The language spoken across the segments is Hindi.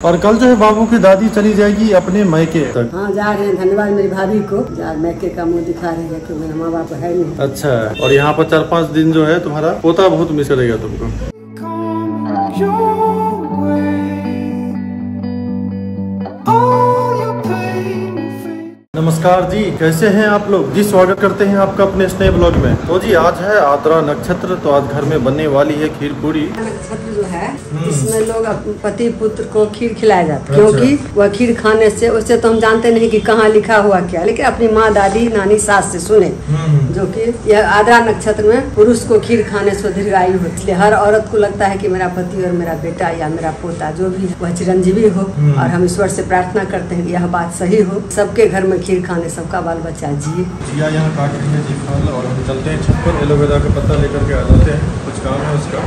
और कल जो है बाबू की दादी चली जाएगी अपने मैके तक। हाँ जा रहे हैं। धन्यवाद मेरी भाभी को। जा मैके का मुँह दिखा रहे हैं क्योंकि माँ बाप है नहीं। अच्छा और यहाँ पर चार पाँच दिन जो है तुम्हारा पोता बहुत मिस करेगा तुमको। नमस्कार जी कैसे हैं आप लोग? जी स्वागत करते हैं आपका अपने स्नेह ब्लॉग में। तो जी आज है आद्रा नक्षत्र तो आज घर में बनने वाली है खीर पूरी नक्षत्र जो है इसमें लोग पति पुत्र को खीर खिलाया जाता है क्योंकि वह खीर खाने से उससे तो हम जानते नहीं कि कहाँ लिखा हुआ क्या लेकिन अपनी माँ दादी नानी सास से सुने जो कि यह आद्रा नक्षत्र में पुरुष को खीर खाने से दीर्घायु होती है। हर औरत को लगता है कि मेरा पति और मेरा बेटा या मेरा पोता जो भी वह चिरंजीवी हो और हम ईश्वर से प्रार्थना करते हैं कि यह बात सही हो। सबके घर में खीर खाने सबका बाल बच्चा जिए। जिया यहाँ काट रही है जी फल और हम चलते हैं छत पर एलोवेरा का पत्ता लेकर के आ जाते हैं। कुछ काम है उसका।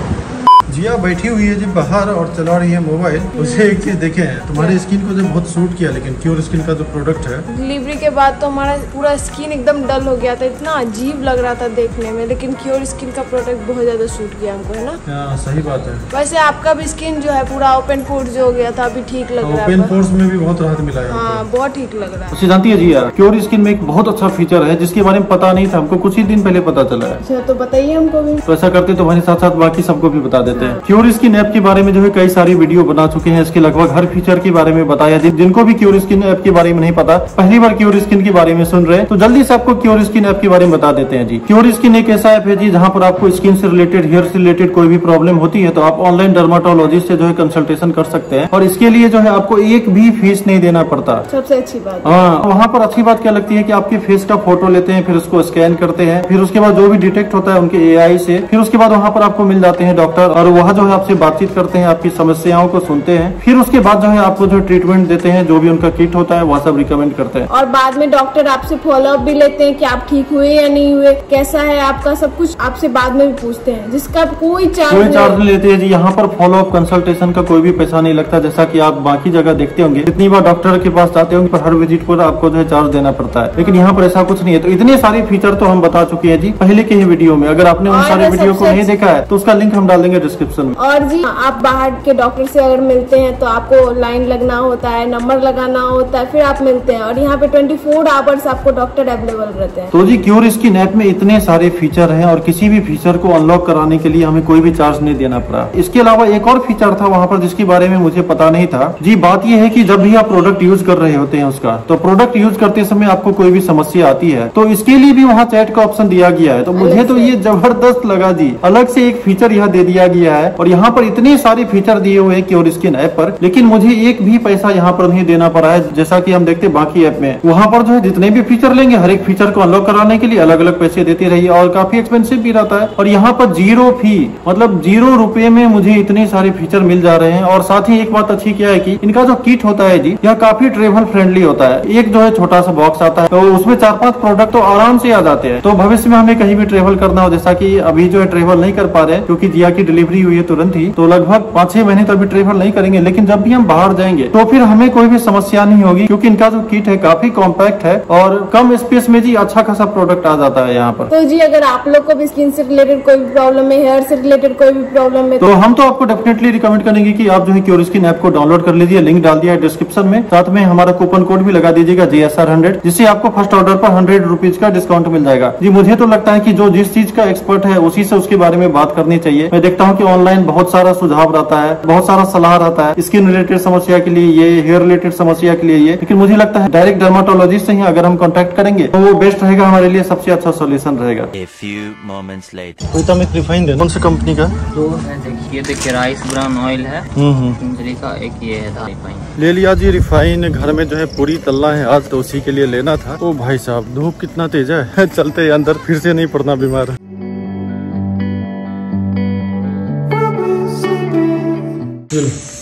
जिया बैठी हुई है जी बाहर और चला रही है मोबाइल उसे एक चीज़ देखे तुम्हारी स्किन को जो बहुत सूट किया लेकिन क्योर स्किन का जो प्रोडक्ट है। डिलीवरी के बाद तो हमारा पूरा स्किन एकदम डल हो गया था इतना अजीब लग रहा था देखने में लेकिन क्योर स्किन का प्रोडक्ट बहुत ज़्यादा सूट किया हमको है ना? हाँ, सही बात है। वैसे आपका भी स्किन जो है पूरा ओपन पोर्ट जो हो गया था अभी ठीक लग रहा है ओपन पोर्स में भी बहुत राहत मिला है हाँ बहुत ठीक लग रहा है। उसे जानती है जी यार क्योर स्किन में एक बहुत अच्छा फीचर है जिसके बारे में पता नहीं था हमको कुछ ही दिन पहले पता चला है। अच्छा तो बताइए हमको भी। तो ऐसा करते तो हमारे साथ साथ बाकी सबको भी बता देते हैं। क्योर स्किन ऐप के बारे में जो है कई सारी वीडियो बना चुके हैं। इसके लगभग हर फीचर के बारे में बताया जिन- जिनको भी क्योर स्किन ऐप के बारे में नहीं पता पहली बार क्योर स्किन के बारे में सुन रहे हैं तो जल्दी से आपको क्योर स्किन ऐप के बारे में बता देते हैं जी। क्योर स्किन एक ऐसा ऐप है जी जहाँ पर आपको स्किन से रिलेटेड हेयर से रिलेटेड कोई भी प्रॉब्लम होती है तो आप ऑनलाइन डर्माटोलॉजिस्ट से जो है कंसल्टेशन कर सकते हैं। और इसके लिए जो है आपको एक भी फ़ीस नहीं देना पड़ता। सबसे अच्छी बात। हाँ वहाँ पर अच्छी बात क्या लगती है की आपके फेस का फ़ोटो लेते हैं फिर उसको स्कैन करते हैं फिर उसके बाद जो भी डिटेक्ट होता है उनके एआई से फिर उसके बाद वहाँ पर आपको मिल जाते हैं डॉक्टर और वहाँ जो है आपसे बातचीत करते हैं आपकी समस्याओं को सुनते हैं फिर उसके बाद जो है आपको जो ट्रीटमेंट देते हैं जो भी उनका किट होता है वह सब रिकमेंड करते हैं। और बाद में डॉक्टर आपसे फॉलोअप भी लेते हैं कि आप ठीक हुए या नहीं हुए कैसा है आपका सब कुछ आपसे बाद में भी पूछते हैं जिसका कोई चार्ज कोई चार्ज नहीं। लेते हैं जी यहाँ पर फॉलो अप कंसल्टेशन का कोई भी पैसा नहीं लगता जैसा की आप बाकी जगह देखते होंगे। जितनी बार डॉक्टर के पास जाते होंगे पर हर विज़िट पर आपको जो है चार्ज देना पड़ता है। लेकिन यहाँ पर ऐसा कुछ नहीं है। तो इतने सारे फीचर तो हम बता चुके हैं जी पहले के ही वीडियो में। अगर आपने उन सारे वीडियो को नहीं देखा है तो उसका लिंक हम डाल देंगे डिस्क्रिप्शन में। और जी आप बाहर के डॉक्टर से अगर मिलते हैं तो आपको लाइन लगना होता है नंबर लगाना होता है फिर आप मिलते हैं। और यहाँ पे 24 फोर आवर्स आपको डॉक्टर अवेलेबल रहते हैं। तो जी क्योर इसकी नेट में इतने सारे फीचर है और किसी भी फीचर को अनलॉक कराने के लिए हमें कोई भी चार्ज नहीं देना पड़ा। इसके अलावा एक और फीचर था वहाँ पर जिसके बारे में मुझे पता नहीं था। जी बात यह है की जब भी आप प्रोडक्ट यूज़ कर रहे होते हैं उसका तो प्रोडक्ट यूज़ करते समय आपको कोई भी समस्या आती है तो इसके लिए भी वहाँ चैट का ऑप्शन दिया गया है। तो मुझे तो ये ज़बरदस्त लगा जी। अलग से एक फीचर यहाँ दे दिया गया है और यहाँ पर इतने सारे फीचर दिए हुए हैं क्योर स्किन ऐप पर, लेकिन मुझे एक भी पैसा यहाँ पर नहीं देना पड़ा है, जैसा की हम देखते बाकी ऐप में। वहाँ पर जो है जितने भी फीचर लेंगे, हर एक फीचर को अनलॉक कराने के लिए अलग अलग पैसे देते रहिए और काफ़ी एक्सपेंसिव भी रहता है। और यहाँ पर ज़ीरो फ़ी मतलब ज़ीरो रुपए में मुझे इतने सारे फीचर मिल जा रहे हैं और साथ ही एक बात अच्छी क्या है कि इनका जो किट होता है जी, यह काफ़ी ट्रेवल फ्रेंडली होता है। एक जो है छोटा सा बॉक्स आता है तो उसमें चार पाँच प्रोडक्ट तो आराम से आ जाते हैं। तो भविष्य में हमें कहीं भी ट्रेवल करना हो, जैसा कि अभी जो है ट्रेवल नहीं कर पा रहे क्योंकि जिया की डिलीवरी हुई है तुरंत ही तो लगभग पाँच छह महीने तो अभी ट्रेवल नहीं करेंगे लेकिन जब भी हम बाहर जाएँगे तो फिर हमें कोई भी समस्या नहीं होगी क्योंकि इनका जो किट है काफ़ी कॉम्पैक्ट है और कम स्पेस में जी अच्छा खासा प्रोडक्ट आ जाता है यहाँ पर। तो जी अगर आप लोग को भी स्किन से रिलेटेड कोई भी प्रॉब्लम है हेयर से रिलेटेड कोई भी प्रॉब्लम है तो हम तो आपको डेफिनेटली रिकमेंड करेंगे कि आप जो है क्योर स्किन ऐप को डाउनलोड कर लीजिए लिंक डाल दिया है डिस्क्रिप्शन में। साथ में हमारा कूपन कोड भी लगा दीजिएगा जी एस जिससे आपको फ़र्स्ट ऑर्डर पर हंड्रेड रुपीज़ का डिस्काउंट मिल जाएगा। जी मुझे तो लगता है की जो जिस चीज़ का एक्सपर्ट है उसी से उसके बारे में बात करनी चाहिए। मैं देखता हूँ कि ऑनलाइन बहुत सारा सुझाव रहता है बहुत सारा सलाह रहता है। स्किन रिलेटेड समस्या के लिए ये हेयर रिलेटेड समस्या के लिए ये। लेकिन मुझे लगता है डायरेक्ट डर्माटोलॉजिस्ट से ही अगर हम कॉन्टेक्ट करेंगे तो वो बेस्ट रहेगा हमारे लिए सबसे अच्छा सोल्यूशन रहेगा। A few moments later. प्रीतम एक रिफाइंड है कौन सी कंपनी का? दो है देखिए देखिए राइस ब्राउन ऑयल है। हम्म हम्म। का एक ये है ले लिया जी रिफाइन घर में जो है पूरी तलना है आज तो उसी के लिए लेना था। ओ भाई साहब धूप कितना तेज है। चलते अंदर फिर से नहीं पड़ना बीमार। 对了。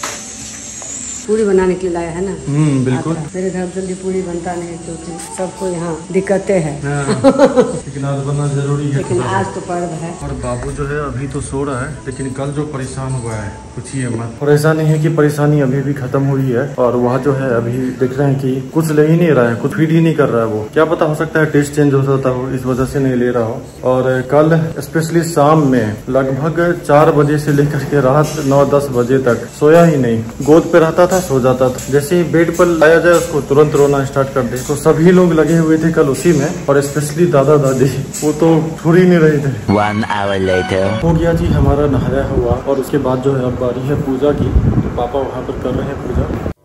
पूरी बनाने के लिए लाया है ना? हम्म बिल्कुल। मेरे घर जल्दी पूरी बनता नहीं क्योंकि सबको यहाँ दिक्कतें हैं। लेकिन आज बनना ज़रूरी है। लेकिन आज तो पर्व है। और बाबू जो है अभी तो सो रहा है लेकिन कल जो परेशान हुआ है कुछ ही मत। और ऐसा नहीं है की परेशानी अभी भी खत्म हुई है और वह जो है अभी देख रहे हैं की कुछ ले ही नहीं रहा है कुछ फ़ीड ही नहीं कर रहा है वो। क्या पता हो सकता है टेस्ट चेंज हो सकता हो इस वजह से नहीं ले रहा हो। और कल स्पेशली शाम में लगभग चार बजे से लेकर के रात नौ दस बजे तक सोया ही नहीं। गोद पे रहता था है हो जाता था। जैसे ही बेड पर लाया जाए उसको तुरंत रोना स्टार्ट कर दे। तो सभी लोग लगे हुए थे कल उसी में और स्पेशली दादा दादी वो तो छोड़ ही नहीं रहे थे। One hour later. हो गया जी हमारा नहाया हुआ और उसके बाद जो है अब बारी है पूजा की। तो पापा वहाँ पर कर रहे हैं पूजा।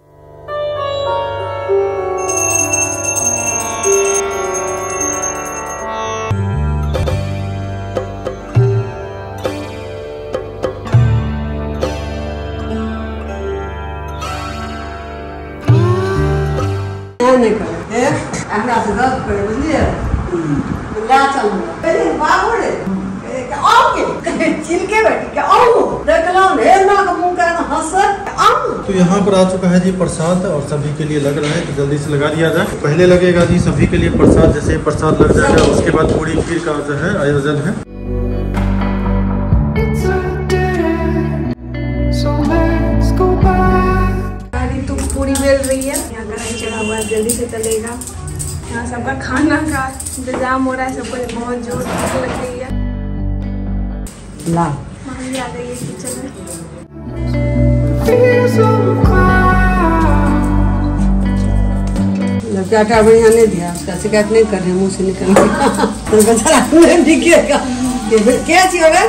हमरा से गप करे बुझलिए ला चल पहले बाबू रे आओगे चिलके बैठी के आओ देखलो हे ना के मुँह का हंस आओ तो यहाँ पर आ चुका है जी प्रसाद और सभी के लिए लग रहा है तो जल्दी से लगा दिया जाए। पहले लगेगा जी सभी के लिए प्रसाद, जैसे प्रसाद लग जाएगा, उसके बाद पूरी खीर का जो है आयोजन है। हुआ है, जल्दी से चलेगा। यहाँ सबका खाना का इंतज़ाम हो रहा है सबको बहुत ज़ोर से लग रही है। ला। मम्मी आ गई है किचन में। Feel some clouds. जब क्या आटा बढ़िया नहीं दिया उसका शिकायत नहीं कर रहे मुँह से निकल तो क्या चीज़ होगा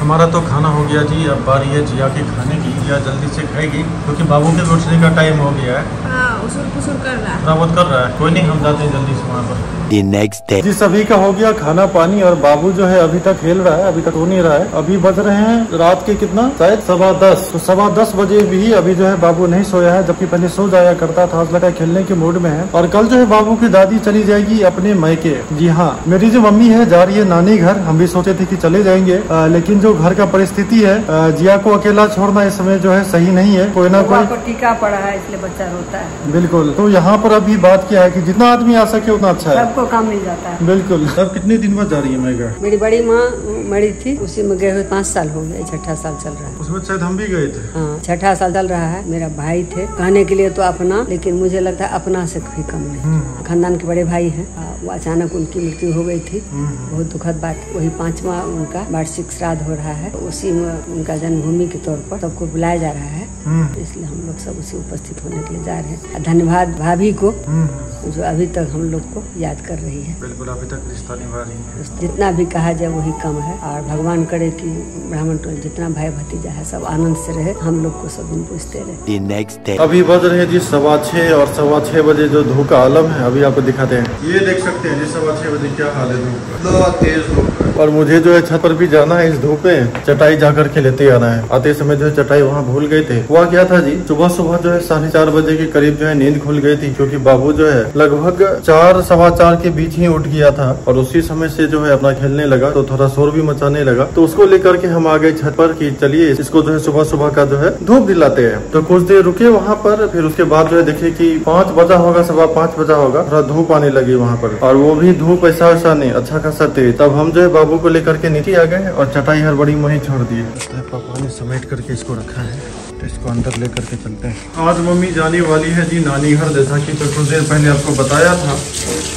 हमारा तो खाना हो गया जी अब बारी है जिया के खाने की। जिया जल्दी से खाएगी? क्योंकि बाबू के लौटने का टाइम हो गया है। हाँ उसुर, उसुर कर रहा है। थोड़ा बहुत कर रहा है। कोई नहीं हम जाते हैं जल्दी से वहाँ पर। The next day. जी सभी का हो गया खाना पानी और बाबू जो है अभी तक खेल रहा है अभी तक हो नहीं रहा है। अभी बज रहे हैं रात के कितना? शायद सवा दस। तो सवा दस बजे भी अभी जो है बाबू नहीं सोया है जबकि पहले सो जाया करता था। आज लगा खेलने के मूड में है। और कल जो है बाबू की दादी चली जाएगी अपने मायके। जी हाँ मेरी जो मम्मी है जा रही है नानी घर। हम भी सोचे थे की चले जाएँगे। आ, लेकिन जो घर का परिस्थिति है आ, जिया को अकेला छोड़ना इस समय जो है सही नहीं है। कोई ना कोई टीका पड़ा है इसलिए बच्चा रोता है। बिल्कुल। तो यहाँ पर अभी बात क्या है की जितना आदमी आ सके उतना अच्छा है। सबको काम मिल जाता है। बिल्कुल। अब कितने दिन बाद जा रही है मैगा मेरी बड़ी माँ मरी थी उसी में गए हुए पाँच साल हो गए छठा साल चल रहा है। उसमें शायद हम भी गए थे। हाँ छठा साल चल रहा है। मेरा भाई थे। कहने के लिए तो अपना लेकिन मुझे लगता है अपना से भी कम नहीं। खानदान के बड़े भाई हैं। वो अचानक उनकी मृत्यु हो गई थी। बहुत दुखद बात। वही पांचवा उनका वार्षिक श्राद्ध हो रहा है। उसी में उनका जन्मभूमि के तौर पर सबको बुलाया जा रहा है। इसलिए हम लोग सब उसी उपस्थित होने के लिए जा रहे हैं। धन्यवाद भाभी को जो अभी तक हम लोग को याद कर रही है। बिल्कुल अभी तक रिश्ता निभा रही है। जितना भी कहा जाए वही कम है। और भगवान करे कि ब्राह्मण टोल जितना भाई भतीजा है सब आनंद से रहे। हम लोग को सब दिन पूछते रहे. अभी बज रहे जी सवा छः और सवा छः बजे जो धूप का आलम है अभी आपको दिखाते हैं। ये देख सकते हैं जी सवा छः बजे क्या हाल है धूप का। तेज धूप और मुझे जो है छत पर भी जाना है इस धूप में चटाई जा करके लेते आना है। आते समय जो है चटाई वहाँ भूल गए थे। हुआ क्या था जी सुबह सुबह जो है साढ़े चार बजे के करीब जो है नींद खुल गई थी क्योंकि बाबू जो है लगभग चार सवा चार के बीच ही उठ गया था। और उसी समय से जो है अपना खेलने लगा तो थोड़ा शोर भी मचाने लगा। तो उसको लेकर के हम आ गए छत पर कि चलिए इसको जो है सुबह सुबह का जो है धूप दिलाते हैं। तो कुछ देर रुके वहाँ पर फिर उसके बाद जो है देखे की पाँच बजा होगा सवा पाँच बजा होगा। थोड़ा धूप आने लगी वहाँ पर। और वो भी धूप ऐसा वैसा नहीं अच्छा खासा तेज। तब हम जो है बाबू को लेकर के नीचे आ गए और चटाई हर बड़ी वहीं छोड़ दिए पापा ने समेट करके इसको रखा है तो इसको अंदर लेकर के चलते हैं। आज मम्मी जाने वाली है जी नानी घर जैसा कि तो कुछ देर पहले आपको बताया था।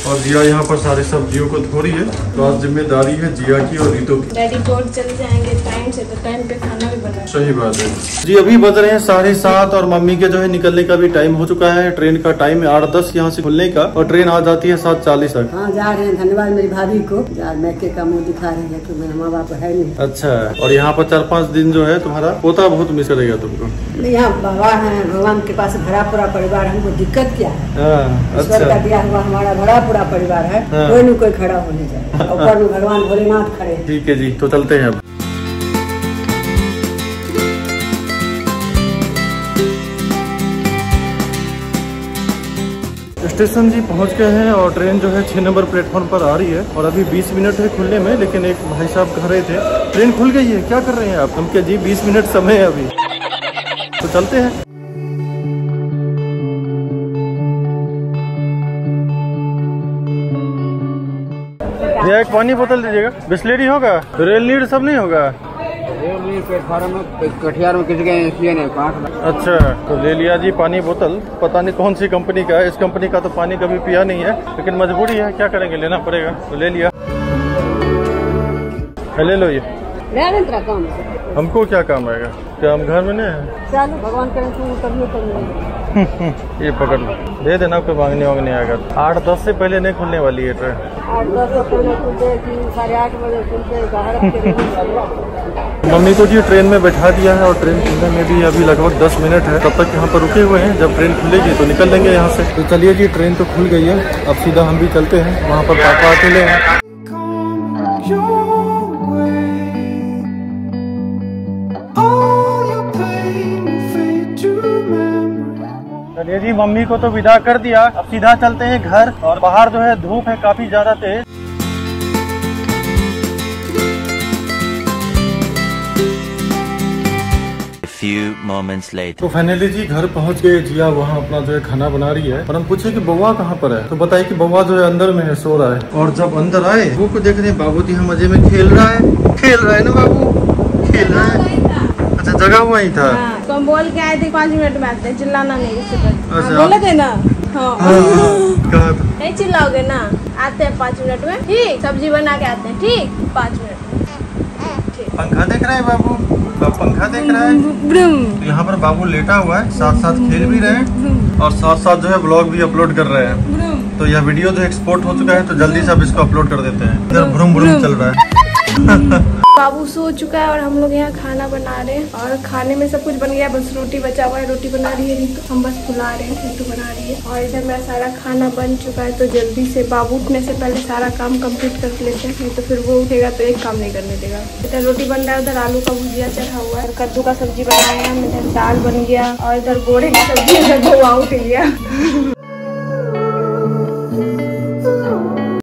और जिया यहाँ पर सारी सब्जियों को धो रही है तो आज ज़िम्मेदारी है जिया की और रीतू की। डैडी कोर्ट चले जाएँगे टाइम से तो टाइम पे खाना सही बात है। जी अभी बज रहे हैं साढ़े सात और मम्मी के जो है निकलने का भी टाइम हो चुका है। ट्रेन का टाइम है आठ दस यहाँ से खुलने का और ट्रेन आ जाती है सात चालीस तक। हाँ जा रहे हैं। धन्यवाद मेरी भाभी को। यार मैके का मुँह दिखा रही है कि मेरा माँ बाप है नहीं। अच्छा और यहाँ पर चार पाँच दिन जो है तुम्हारा पोता बहुत मिस करेगा तुमको। यहाँ बाबा है भगवान के पास भरा पूरा परिवार है, हमको दिक्कत क्या है? हाँ ईश्वर का अच्छा दिया हुआ हमारा भरा पूरा परिवार है हाँ। कोई न कोई खड़ा होने जाए। ऊपर में भगवान भोलेनाथ खड़े ठीक है जी तो चलते हैं अब। स्टेशन जी पहुँच गए हैं और ट्रेन जो है छह नंबर प्लेटफॉर्म पर आ रही है और अभी 20 मिनट है खुलने में, लेकिन एक भाई साहब कह रहे थे, ट्रेन खुल गई है, क्या कर रहे हैं आप? हम क्या जी 20 मिनट समय है अभी। तो चलते हैं। एक पानी बोतल दीजिएगा। बिस्लेरी होगा? रेल नीड सब नहीं होगा? कटिहार में किसी के पाँच अच्छा तो ले लिया जी पानी बोतल। पता नहीं कौन सी कंपनी का है। इस कंपनी का तो पानी कभी पिया नहीं है, लेकिन मजबूरी है। क्या करेंगे, लेना पड़ेगा। तो ले लिया। ले लो ये। हमको क्या काम आएगा क्या हम घर में नहीं है? भगवान करें तू ये पकड़ लो। दे देना, कोई मांगने वांगने आएगा आठ दस से पहले नहीं खुलने वाली है ट्रेन। आठ दस पहले खुलते साढ़े आठ बजे खुलते। मम्मी को जी ट्रेन में बैठा दिया है और ट्रेन खुलने में भी अभी लगभग 10 मिनट है। तब तक यहाँ पर रुके हुए हैं। जब ट्रेन खुलेगी तो निकल लेंगे यहाँ से। तो चलिए जी, ट्रेन तो खुल गई है। अब सीधा हम भी चलते हैं। वहाँ पर पापा अकेले हैं. चलिए जी, मम्मी को तो विदा कर दिया। अब सीधा चलते हैं घर और बाहर जो है धूप है काफ़ी ज़्यादा तेज। Few moments later. तो फाइनली जी घर पहुँच गए जिया वहाँ अपना जो है खाना बना रही है। और हम पूछे कि बउआ कहाँ पर है? तो बताइए कि बउआ जो है अंदर में है सो रहा है। और जब अंदर आए वो को देख रहे हैं बाबू जी मज़े में खेल रहा है। खेल रहा है ना बाबू? खेल रहा है। अच्छा जगह वही था। तो हम बोल के आए थे पाँच मिनट में आते हैं चिल्लाना नहीं अच्छा। हाँ, बोले थे ना? हाँ। कहा था। नहीं चिल्लाओगे ना? आते हैं पाँच मिनट में ठीक? सब्ज़ी बना के आते हैं ठीक? पाँच मिनट पंखा देख रहे हैं बाबू? अब पंखा देख रहे हैं। तो यहाँ पर बाबू लेटा हुआ है साथ साथ खेल भी रहे हैं और साथ साथ जो है ब्लॉग भी अपलोड कर रहे हैं। तो यह वीडियो जो एक्सपोर्ट हो चुका है तो जल्दी से आप इसको अपलोड कर देते हैं। इधर भ्रूम भ्रूम चल रहा है। बाबू सो चुका है और हम लोग यहाँ खाना बना रहे हैं। और खाने में सब कुछ बन गया, बस रोटी बचा हुआ है। रोटी बना रही है रीतू हम बस फुला रहे हैं रीतू बना रही है। और इधर मेरा सारा खाना बन चुका है तो जल्दी से बाबू उठने से पहले सारा काम कंप्लीट कर लेते हैं। नहीं तो फिर वो उठेगा तो एक काम नहीं करने देगा। इधर रोटी बन रहा है, उधर आलू का भुजिया चढ़ा हुआ है। कद्दू का सब्ज़ी बनाया हम इधर दाल बन गया और इधर गोड़े की सब्ज़ी इधर उठ गया।